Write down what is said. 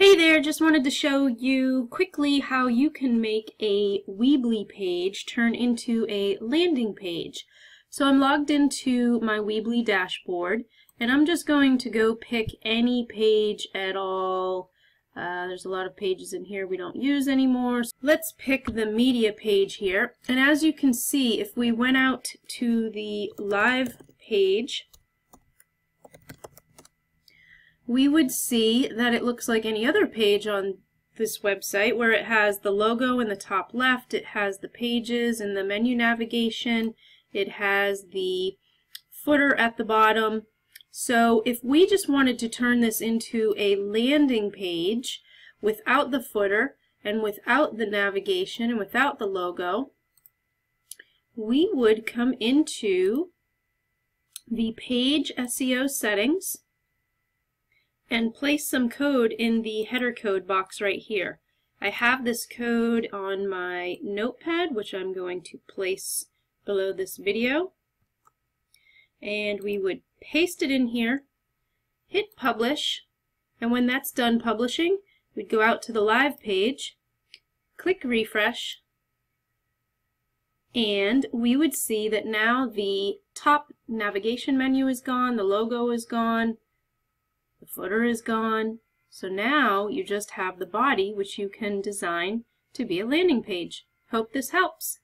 Hey there, just wanted to show you quickly how you can make a Weebly page turn into a landing page. So I'm logged into my Weebly dashboard and I'm just going to go pick any page at all. Uh, there's a lot of pages in here we don't use anymore. So let's pick the media page here and as you can see if we went out to the live page we would see that it looks like any other page on this website where it has the logo in the top left, it has the pages and the menu navigation, it has the footer at the bottom. So if we just wanted to turn this into a landing page without the footer and without the navigation and without the logo, we would come into the page SEO settings and place some code in the header code box right here. I have this code on my notepad, which I'm going to place below this video. And we would paste it in here, hit publish, and when that's done publishing, we'd go out to the live page, click refresh, and we would see that now the top navigation menu is gone, the logo is gone, the footer is gone. So now you just have the body which you can design to be a landing page. Hope this helps.